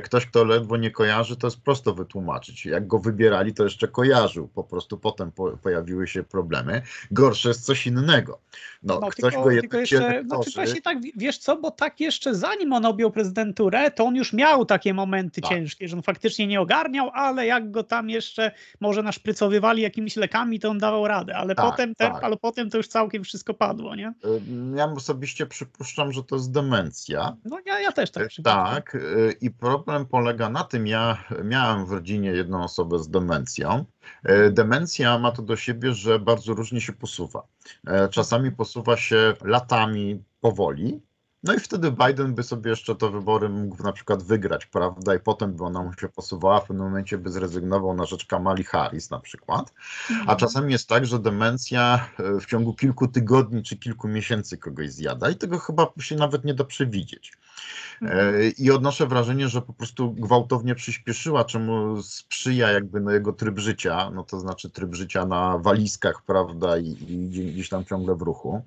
ktoś, kto ledwo nie kojarzy, to jest prosto wytłumaczyć. Jak go wybierali, to jeszcze kojarzył, po prostu potem po, pojawiły się problemy. Gorsze jest coś innego. No, no ktoś tylko, go tylko jeszcze, znaczy właśnie tak, wiesz co, bo tak jeszcze zanim on objął prezydenturę, to on już miał takie momenty tak. ciężkie, że on faktycznie nie ogarniał, ale jak go tam jeszcze może naszprycowywali jakimiś lekami, to on dawał radę, ale tak, potem tak. ale potem to już całkiem wszystko padło, nie? Ja osobiście przypuszczam, że to jest demencja. No ja, ja też tak e, przypuszczam. Tak i problem polega na tym, ja miałem w rodzinie jedną osobę z demencją. Demencja ma to do siebie, że bardzo różnie się posuwa. Czasami posuwa się latami powoli, no i wtedy Biden by sobie jeszcze te wybory mógł na przykład wygrać, prawda? I potem by ona mu się posuwała, w pewnym momencie by zrezygnował na rzecz Kamali Harris na przykład. A mhm. czasami jest tak, że demencja e, w ciągu kilku tygodni czy kilku miesięcy kogoś zjada i tego chyba się nawet nie da przewidzieć. E. I odnoszę wrażenie, że po prostu gwałtownie przyspieszyła, czemu sprzyja jakby no jego tryb życia, no to znaczy tryb życia na walizkach, prawda, i, i gdzieś tam ciągle w ruchu.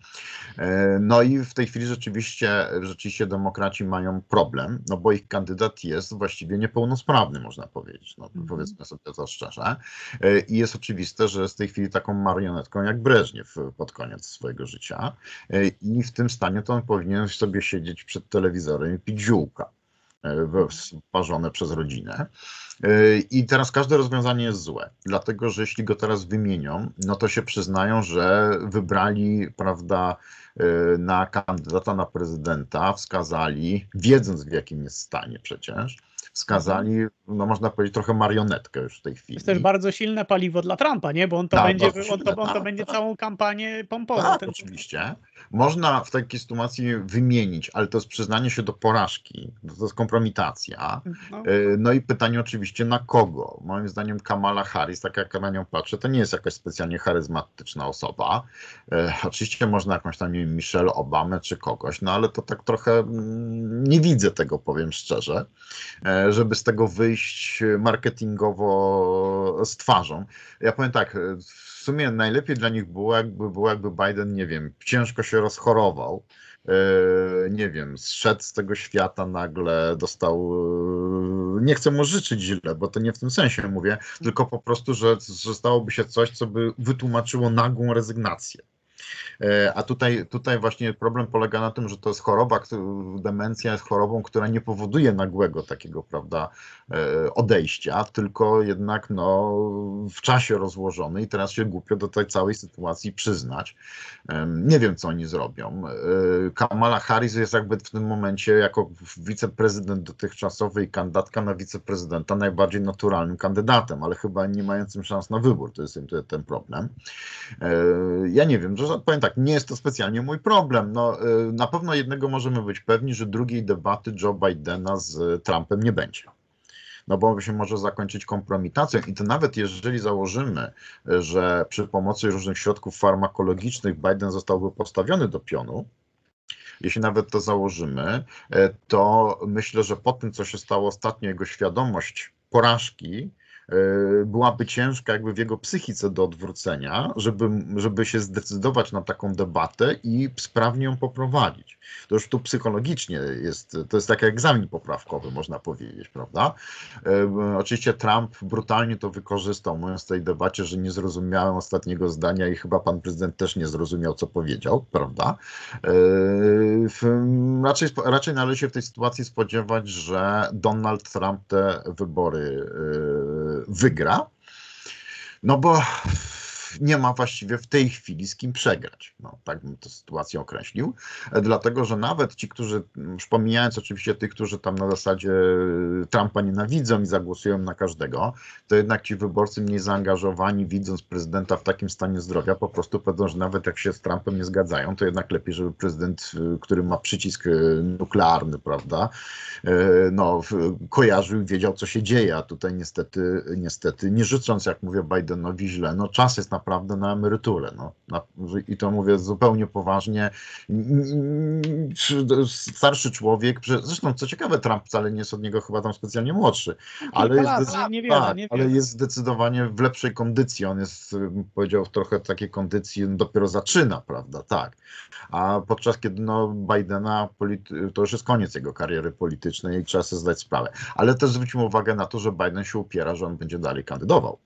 E, no i w tej chwili rzeczywiście, rzeczywiście demokraci mają problem, no bo ich kandydat jest właściwie niepełnosprawny, można powiedzieć, no mhm. powiedzmy sobie to szczerze. E, I jest oczywiste, że jest w tej chwili taką marionetką jak Breżniew pod koniec swojego życia. I w tym stanie to on powinien sobie siedzieć przed telewizorem i pić ziółka parzone przez rodzinę. E, I teraz każde rozwiązanie jest złe, dlatego że jeśli go teraz wymienią, no to się przyznają, że wybrali, prawda, e, na kandydata na prezydenta, wskazali, wiedząc w jakim jest stanie przecież, skazali, no można powiedzieć, trochę marionetkę już w tej chwili. Jest też bardzo silne paliwo dla Trumpa, nie? Bo on to tak, będzie, on to, on to tak, będzie tak. całą kampanię pompował. Tak, ten... oczywiście. Można w takiej sytuacji wymienić, ale to jest przyznanie się do porażki, to jest kompromitacja. No. E, no i pytanie oczywiście na kogo? Moim zdaniem Kamala Harris, tak jak na nią patrzę, to nie jest jakaś specjalnie charyzmatyczna osoba. E, oczywiście można jakąś tam, nie wiem, Michelle Obamę czy kogoś, no ale to tak trochę mm, nie widzę tego, powiem szczerze. E, żeby z tego wyjść marketingowo z twarzą. Ja powiem tak, w sumie najlepiej dla nich było, jakby, było, jakby Biden, nie wiem, ciężko się rozchorował, e, nie wiem, zszedł z tego świata nagle, dostał, e, nie chcę mu życzyć źle, bo to nie w tym sensie mówię, tylko po prostu, że, że stałoby się coś, co by wytłumaczyło nagłą rezygnację. E, a tutaj, tutaj właśnie problem polega na tym, że to jest choroba, demencja jest chorobą, która nie powoduje nagłego takiego, prawda, e, odejścia, tylko jednak no, w czasie rozłożony i teraz się głupio do tej całej sytuacji przyznać. Nie wiem, co oni zrobią. E, Kamala Harris jest jakby w tym momencie jako wiceprezydent dotychczasowy i kandydatka na wiceprezydenta najbardziej naturalnym kandydatem, ale chyba nie mającym szans na wybór. To jest ten problem. Ja nie wiem, że powiem tak, nie jest to specjalnie mój problem. No, na pewno jednego możemy być pewni, że drugiej debaty Joe Bidena z Trumpem nie będzie no bo się może zakończyć kompromitacją i to nawet jeżeli założymy, że przy pomocy różnych środków farmakologicznych Biden zostałby postawiony do pionu, jeśli nawet to założymy, to myślę, że po tym, co się stało ostatnio, jego świadomość porażki byłaby ciężka jakby w jego psychice do odwrócenia, żeby, żeby się zdecydować na taką debatę i sprawnie ją poprowadzić. To już tu psychologicznie jest, to jest taki egzamin poprawkowy, można powiedzieć, prawda? E, oczywiście Trump brutalnie to wykorzystał, mówiąc w tej debacie, że nie zrozumiałem ostatniego zdania i chyba pan prezydent też nie zrozumiał, co powiedział, prawda? E, raczej, raczej należy się w tej sytuacji spodziewać, że Donald Trump te wybory wygra, no bo nie ma właściwie w tej chwili z kim przegrać. No, tak bym tę sytuację określił. E, dlatego, że nawet ci, którzy, już pomijając oczywiście tych, którzy tam na zasadzie Trumpa nienawidzą i zagłosują na każdego, to jednak ci wyborcy mniej zaangażowani, widząc prezydenta w takim stanie zdrowia, po prostu powiedzą, że nawet jak się z Trumpem nie zgadzają, to jednak lepiej, żeby prezydent, y, który ma przycisk nuklearny, prawda, no, kojarzył wiedział, co się dzieje, a tutaj niestety, niestety, nie życząc, jak mówię Bidenowi źle, no czas jest naprawdę na emeryturę, no, i to mówię zupełnie poważnie. Starszy człowiek, zresztą co ciekawe, Trump wcale nie jest od niego chyba tam specjalnie młodszy, ale jest, tak, ale jest zdecydowanie w lepszej kondycji. On jest, powiedział, w trochę takiej kondycji, dopiero zaczyna, prawda, tak. A podczas kiedy no, Bidena, to już jest koniec jego kariery politycznej i trzeba sobie zdać sprawę. Ale też zwróćmy uwagę na to, że Biden się upiera, że on będzie dalej kandydował.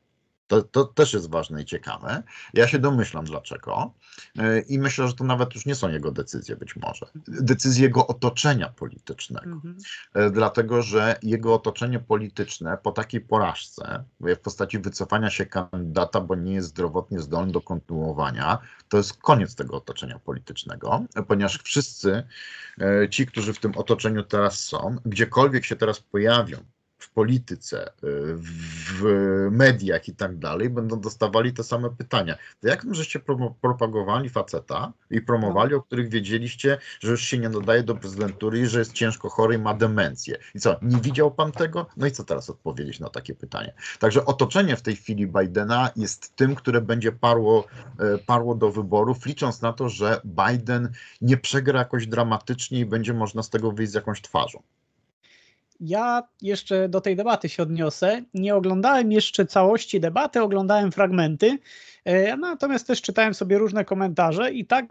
To, to też jest ważne i ciekawe. Ja się domyślam dlaczego e, i myślę, że to nawet już nie są jego decyzje być może. Decyzje jego otoczenia politycznego. Mhm. E, dlatego, że jego otoczenie polityczne po takiej porażce, w postaci wycofania się kandydata, bo nie jest zdrowotnie zdolny do kontynuowania, to jest koniec tego otoczenia politycznego, ponieważ wszyscy e, ci, którzy w tym otoczeniu teraz są, gdziekolwiek się teraz pojawią, w polityce, y, w mediach i tak dalej, będą dostawali te same pytania. To jak żeście propagowali faceta i promowali, o których wiedzieliście, że już się nie nadaje do prezydentury że jest ciężko chory i ma demencję. I co, nie widział pan tego? No i co teraz odpowiedzieć na takie pytanie? Także otoczenie w tej chwili Bidena jest tym, które będzie parło, e, parło do wyborów, licząc na to, że Biden nie przegra jakoś dramatycznie i będzie można z tego wyjść z jakąś twarzą. Ja jeszcze do tej debaty się odniosę. Nie oglądałem jeszcze całości debaty, oglądałem fragmenty. E, natomiast też czytałem sobie różne komentarze i tak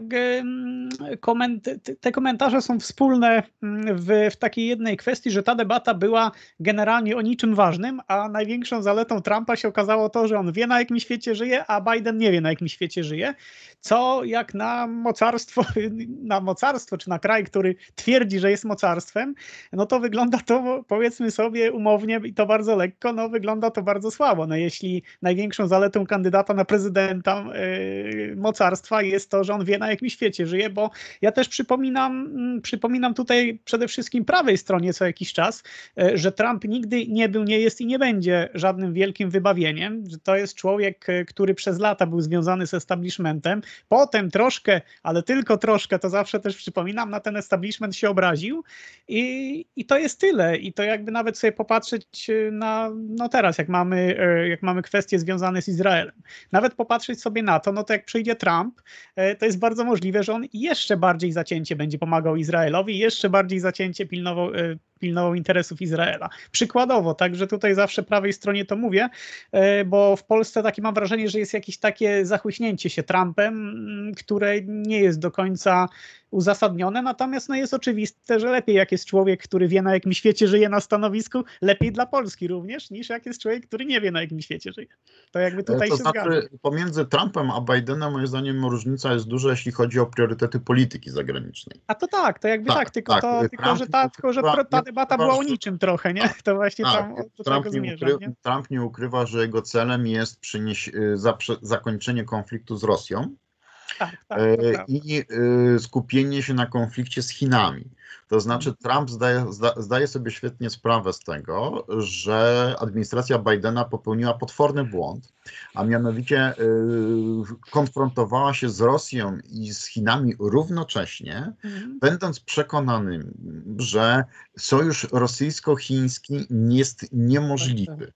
te komentarze są wspólne mm, w, w takiej jednej kwestii, że ta debata była generalnie o niczym ważnym, a największą zaletą Trumpa się okazało to, że on wie na jakim świecie żyje, a Biden nie wie na jakim świecie żyje, co jak na mocarstwo, na mocarstwo czy na kraj, który twierdzi, że jest mocarstwem, no to wygląda to powiedzmy sobie umownie i to bardzo lekko, no wygląda to bardzo słabo. No jeśli największą zaletą kandydata na prezydenta prezydenta y, mocarstwa jest to, że on wie na jakim świecie żyje, bo ja też przypominam, mm, przypominam tutaj przede wszystkim prawej stronie co jakiś czas, y, że Trump nigdy nie był, nie jest i nie będzie żadnym wielkim wybawieniem, że to jest człowiek, y, który przez lata był związany z establishmentem, potem troszkę, ale tylko troszkę, to zawsze też przypominam, na ten establishment się obraził i, i to jest tyle i to jakby nawet sobie popatrzeć na, no teraz, jak mamy, jak mamy kwestie związane z Izraelem. Nawet po popatrzeć sobie na to, no to jak przyjdzie Trump, e, to jest bardzo możliwe, że on jeszcze bardziej zacięcie będzie pomagał Izraelowi, jeszcze bardziej zacięcie pilnował, e, pilnował interesów Izraela. Przykładowo, także tutaj zawsze prawej stronie to mówię, e, bo w Polsce takie mam wrażenie, że jest jakieś takie zachłyśnięcie się Trumpem, które nie jest do końca uzasadnione, natomiast no jest oczywiste, że lepiej jak jest człowiek, który wie na jakim świecie żyje na stanowisku, lepiej dla Polski również, niż jak jest człowiek, który nie wie na jakim świecie żyje. To jakby tutaj to się znaczy, zgadza. Pomiędzy Trumpem a Bidenem moim zdaniem różnica jest duża, jeśli chodzi o priorytety polityki zagranicznej. A to tak, to jakby tak, Tak, tylko, tak. to, tylko, że ta, tylko, że ta debata była o niczym trochę, nie? To właśnie Tak, tam do Trump czego nie, zmierzam, ukry... nie? Trump nie ukrywa, że jego celem jest przynieś... y, zaprze... zakończenie konfliktu z Rosją Tak, tak, e, i y, skupienie się na konflikcie z Chinami. To znaczy, Trump zdaje, zda, zdaje sobie świetnie sprawę z tego, że administracja Bidena popełniła potworny błąd, a mianowicie y, konfrontowała się z Rosją i z Chinami równocześnie, Mhm. będąc przekonanym, że sojusz rosyjsko-chiński jest niemożliwy.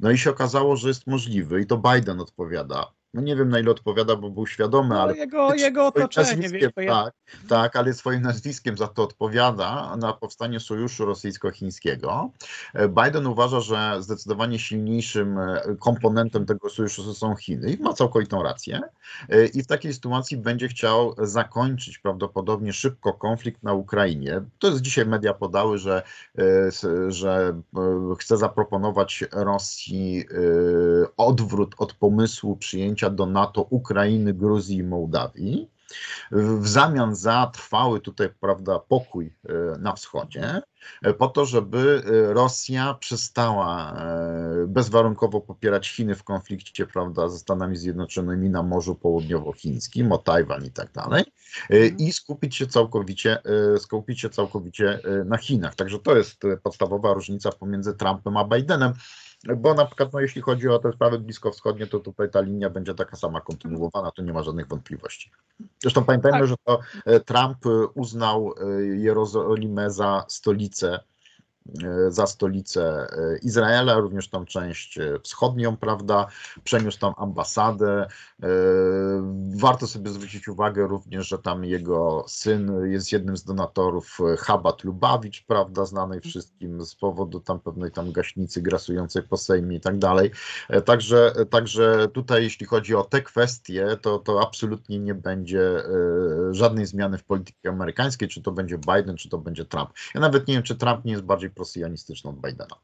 No i się okazało, że jest możliwy i to Biden odpowiada. No nie wiem na ile odpowiada, bo był świadomy, No, ale jego, jego otoczenie, wiesz, to tak, tak, ale swoim nazwiskiem za to odpowiada na powstanie sojuszu rosyjsko-chińskiego. E, Biden uważa, że zdecydowanie silniejszym e, komponentem tego sojuszu są Chiny i ma całkowitą rację. E, I w takiej sytuacji będzie chciał zakończyć prawdopodobnie szybko konflikt na Ukrainie. To jest dzisiaj media podały, że, że chce zaproponować Rosji odwrót od pomysłu przyjęcia do NATO Ukrainy, Gruzji i Mołdawii w zamian za trwały tutaj, prawda, pokój e, na wschodzie, e, po to, żeby e, Rosja przestała bezwarunkowo popierać Chiny w konflikcie, prawda, ze Stanami Zjednoczonymi na Morzu Południowochińskim, o Tajwan i tak dalej, e, i skupić się całkowicie, skupić się całkowicie na Chinach. Także to jest podstawowa różnica pomiędzy Trumpem a Bidenem. Bo na przykład, no, jeśli chodzi o te sprawy bliskowschodnie, to tutaj ta linia będzie taka sama kontynuowana, tu nie ma żadnych wątpliwości. Zresztą pamiętajmy, Tak. że to e, Trump e, uznał e, Jerozolimę za stolicę za stolicę e, Izraela, również tam część e, wschodnią, prawda, przeniósł tam ambasadę. E, Warto sobie zwrócić uwagę również, że tam jego syn jest jednym z donatorów e, Chabat Lubawicz, prawda, znanej wszystkim z powodu tam pewnej tam gaśnicy grasującej po Sejmie i tak dalej. E, Także, także tutaj jeśli chodzi o te kwestie, to, to absolutnie nie będzie e, żadnej zmiany w polityce amerykańskiej, czy to będzie Biden, czy to będzie Trump. Ja nawet nie wiem, czy Trump nie jest bardziej prosjanistyczny od Bidena.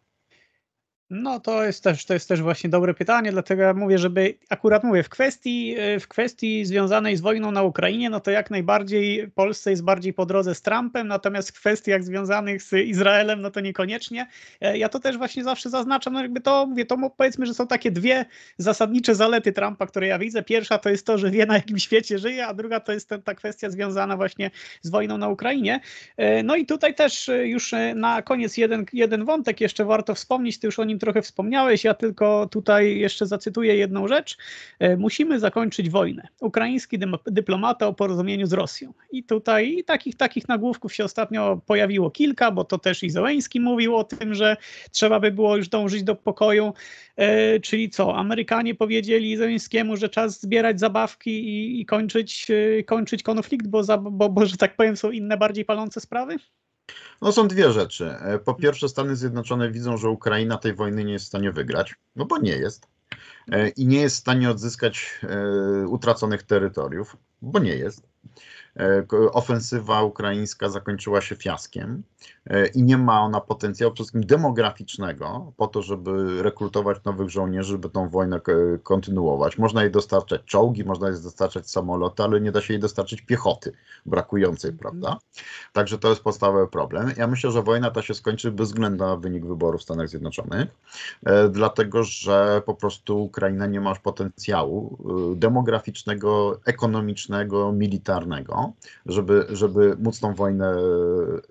No to jest też, to jest też właśnie dobre pytanie, dlatego ja mówię, żeby akurat mówię, w kwestii, e, w kwestii związanej z wojną na Ukrainie, no to jak najbardziej Polsce jest bardziej po drodze z Trumpem, natomiast w kwestiach związanych z Izraelem, no to niekoniecznie. E, Ja to też właśnie zawsze zaznaczam, no jakby to mówię, to powiedzmy, że są takie dwie zasadnicze zalety Trumpa, które ja widzę. Pierwsza to jest to, że wie na jakim świecie żyje, a druga to jest ta, ta kwestia związana właśnie z wojną na Ukrainie. E, No i tutaj też e, już e, na koniec jeden, jeden wątek jeszcze warto wspomnieć, ty już o nim trochę wspomniałeś, ja tylko tutaj jeszcze zacytuję jedną rzecz. E, Musimy zakończyć wojnę. Ukraiński dyplomata o porozumieniu z Rosją. I tutaj i takich, takich nagłówków się ostatnio pojawiło kilka, bo to też i mówił o tym, że trzeba by było już dążyć do pokoju. E, Czyli co, Amerykanie powiedzieli Zełęńskiemu, że czas zbierać zabawki i, i kończyć, e, kończyć konflikt, bo, za, bo, bo, że tak powiem, są inne bardziej palące sprawy? No są dwie rzeczy. E, Po pierwsze, Stany Zjednoczone widzą, że Ukraina tej wojny nie jest w stanie wygrać, no bo nie jest. E, I nie jest w stanie odzyskać e, utraconych terytoriów, bo nie jest. Ofensywa ukraińska zakończyła się fiaskiem i nie ma ona potencjału przede wszystkim demograficznego po to, żeby rekrutować nowych żołnierzy, żeby tą wojnę kontynuować. Można jej dostarczać czołgi, można jej dostarczać samoloty, ale nie da się jej dostarczyć piechoty brakującej, prawda? Także to jest podstawowy problem. Ja myślę, że wojna ta się skończy bez względu na wynik wyborów w Stanach Zjednoczonych, e, dlatego że po prostu Ukraina nie ma już potencjału e, demograficznego, ekonomicznego, militarnego, żeby, żeby móc tą wojnę e,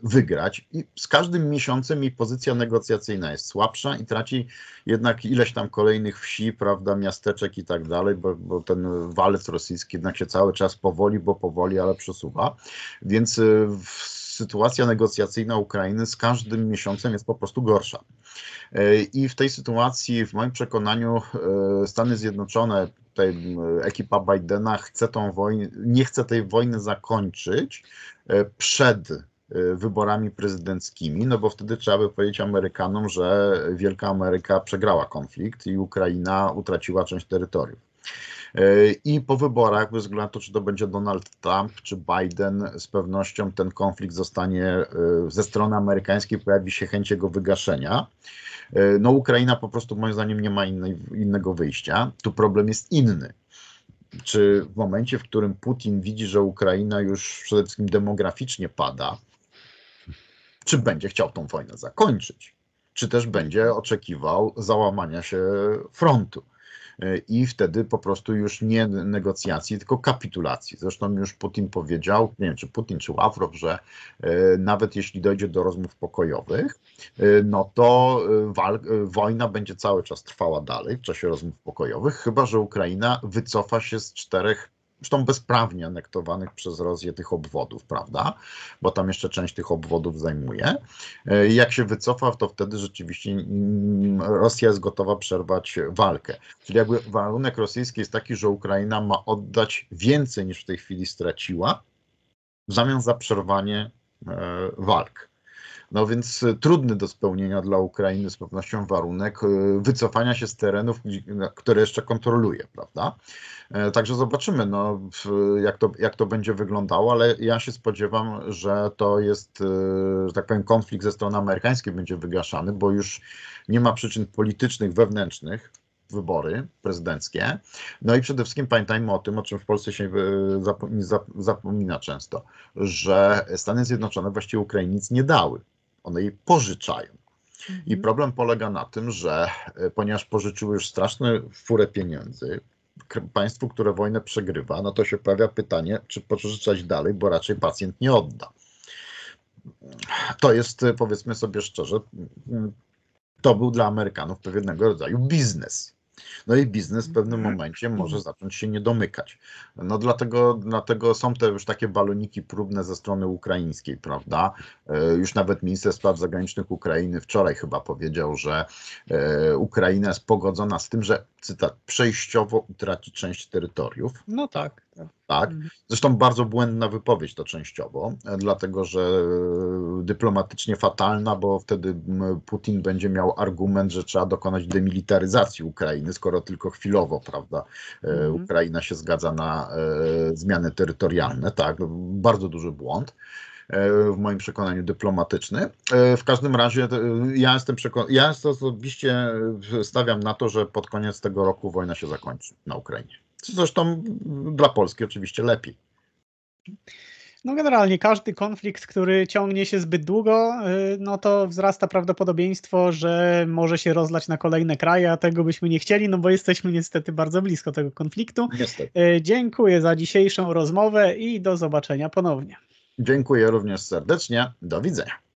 wygrać. I z każdym miesiącem jej pozycja negocjacyjna jest słabsza i traci jednak ileś tam kolejnych wsi, prawda, miasteczek i tak dalej, bo, bo ten walec rosyjski jednak się cały czas powoli, bo powoli, ale przesuwa. Więc y, sytuacja negocjacyjna Ukrainy z każdym miesiącem jest po prostu gorsza. Y, I w tej sytuacji, w moim przekonaniu, y, Stany Zjednoczone, y, ekipa Bidena chce tą wojnę, nie chce tej wojny zakończyć przed wyborami prezydenckimi, no bo wtedy trzeba by powiedzieć Amerykanom, że Wielka Ameryka przegrała konflikt i Ukraina utraciła część terytorium. I po wyborach, bez względu na to, czy to będzie Donald Trump czy Biden, z pewnością ten konflikt zostanie ze strony amerykańskiej, pojawi się chęć jego wygaszenia. No, Ukraina po prostu, moim zdaniem, nie ma innej, innego wyjścia. Tu problem jest inny czy w momencie, w którym Putin widzi, że Ukraina już przede wszystkim demograficznie pada, czy będzie chciał tą wojnę zakończyć, czy też będzie oczekiwał załamania się frontu i wtedy po prostu już nie negocjacji, tylko kapitulacji. Zresztą już Putin powiedział, nie wiem czy Putin czy Ławrow, że e, nawet jeśli dojdzie do rozmów pokojowych, e, no to e, wojna będzie cały czas trwała dalej w czasie rozmów pokojowych, chyba że Ukraina wycofa się z czterech zresztą bezprawnie anektowanych przez Rosję tych obwodów, prawda? Bo tam jeszcze część tych obwodów zajmuje. E, jak się wycofa, to wtedy rzeczywiście Rosja jest gotowa przerwać walkę. Czyli jakby warunek rosyjski jest taki, że Ukraina ma oddać więcej niż w tej chwili straciła, w zamian za przerwanie e, walk. No więc e, trudny do spełnienia dla Ukrainy z pewnością warunek wycofania się z terenów, które jeszcze kontroluje, prawda? E, także zobaczymy, no, jak, to, jak to będzie wyglądało, ale ja się spodziewam, że to jest, e, że tak powiem, konflikt ze strony amerykańskiej będzie wygaszany, bo już nie ma przyczyn politycznych, wewnętrznych, wybory prezydenckie. No i przede wszystkim pamiętajmy o tym, o czym w Polsce się e, zapomina często, że Stany Zjednoczone właściwie Ukrainie nic nie dały. One jej pożyczają. I mhm. problem polega na tym, że ponieważ pożyczyły już straszną furę pieniędzy, państwu, które wojnę przegrywa, no to się pojawia pytanie, czy pożyczać dalej, bo raczej pacjent nie odda. To jest, powiedzmy sobie szczerze, to był dla Amerykanów pewnego rodzaju biznes. No i biznes w pewnym mhm. momencie może mhm. zacząć się nie domykać. No dlatego, dlatego są te już takie baloniki próbne ze strony ukraińskiej, prawda? E, już nawet minister spraw zagranicznych Ukrainy wczoraj chyba powiedział, że e, Ukraina jest pogodzona z tym, że cytat, przejściowo utraci część terytoriów. No tak. Tak. Mhm. Zresztą bardzo błędna wypowiedź to częściowo, e, dlatego że e, dyplomatycznie fatalna, bo wtedy Putin będzie miał argument, że trzeba dokonać demilitaryzacji Ukrainy, skoro tylko chwilowo, prawda, e, mhm. Ukraina się zgadza na zmiany terytorialne. Tak, bardzo duży błąd w moim przekonaniu dyplomatyczny. W każdym razie ja jestem przekonany, ja osobiście stawiam na to, że pod koniec tego roku wojna się zakończy na Ukrainie. Zresztą dla Polski oczywiście lepiej. No generalnie każdy konflikt, który ciągnie się zbyt długo, y, no to wzrasta prawdopodobieństwo, że może się rozlać na kolejne kraje, a tego byśmy nie chcieli, no bo jesteśmy niestety bardzo blisko tego konfliktu. Niestety. Y, dziękuję za dzisiejszą rozmowę i do zobaczenia ponownie. Dziękuję również serdecznie. Do widzenia.